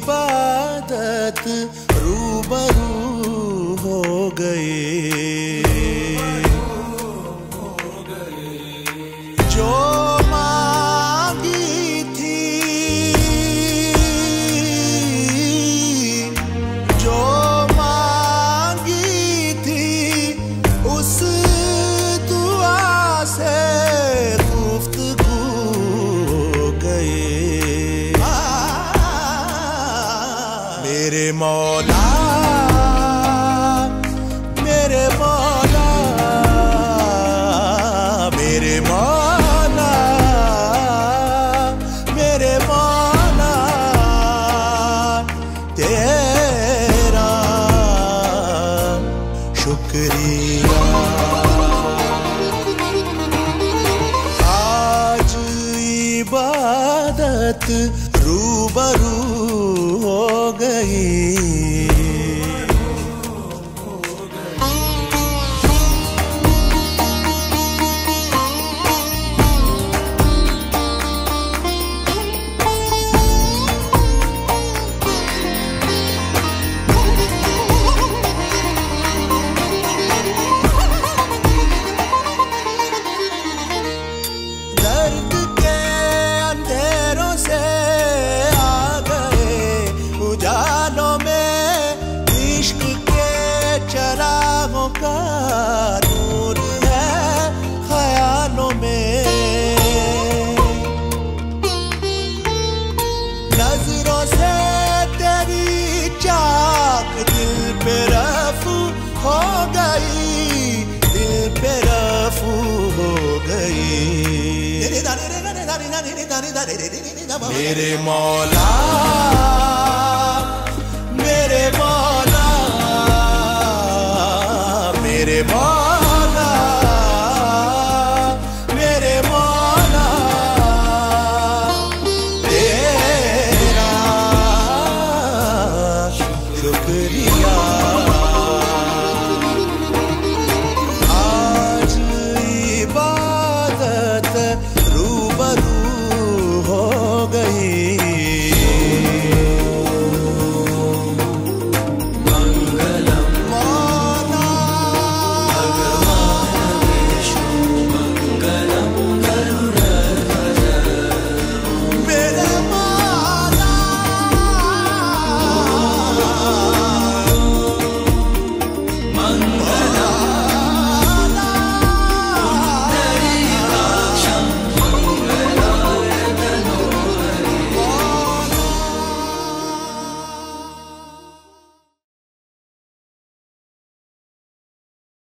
इबादत रूबरू हो गए। मेरे मौला मेरे मौला मेरे मौला मेरे मौला तेरा शुक्रिया। आज इबादत रूबरू हो गई उजालों में इश्क के चरागों का नूर है ख्यालों में। नज़रों से तेरी चाक दिल पे रफू हो गई, दिल पे रफू हो गई। मेरे मौला Bye.